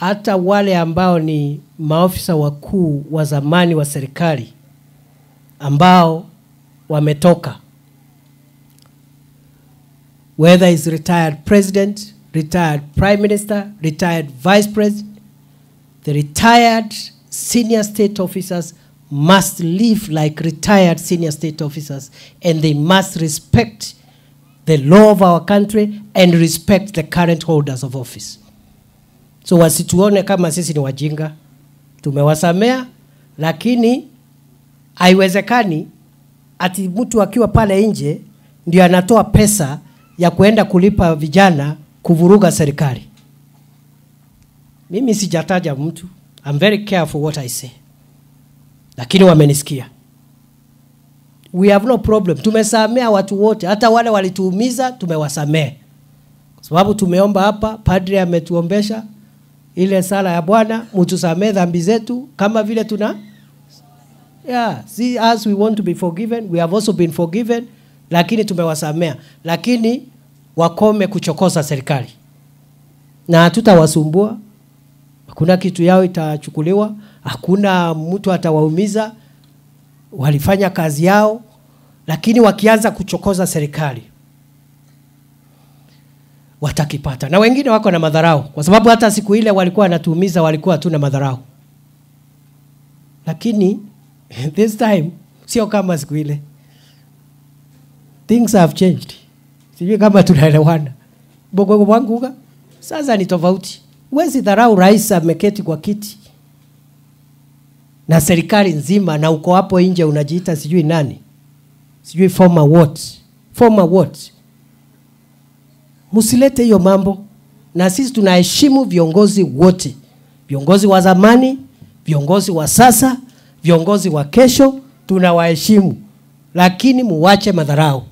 hata wale ambao ni maofisa wakuu wa zamani wa serikali ambao wametoka whether is retired president, retired prime minister, retired vice president, the retired senior state officers must live like retired senior state officers and they must respect the law of our country and respect the current holders of office. So wasituone kama sisi ni wajinga, tumewasamea, lakini haiwezekani ati mtu akiwa pale nje ndio anatoa pesa ya kuenda kulipa vijana kuvuruga serikali. Mimi sijataja mtu, I'm very careful what I say, lakini wamenisikia. We have no problem, tumesamea watu wote, hata wale walituumiza tumewasamea, kwa sababu tumeomba hapa, padri ametuombesha ile sala ya Bwana, mutusamee dhambi zetu kama vile tuna yeah, see as we want to be forgiven, we have also been forgiven, lakini tumewasamea, lakini wakome kuchokoza serikali na hatutawasumbua. Hakuna kitu yao itachukuliwa, hakuna mtu atawaumiza. Walifanya kazi yao, lakini wakianza kuchokoza serikali watakipata. Na wengine wako na madharau, kwa sababu hata siku ile walikuwa wanatuumiza, walikuwa tu na madharau, lakini this time sio kama siku ile. Things have changed. Sijui kama tunaelewana. Bogo wangu sasa ni tofauti. Huwezi dharau rais ameketi kwa kiti na serikali nzima, na uko hapo nje unajiita sijui nani, sijui former what, former what. Msilete hiyo mambo, na sisi tunaheshimu viongozi wote, viongozi wa zamani, viongozi wa sasa, viongozi wa kesho, tunawaheshimu, lakini muwache madharau.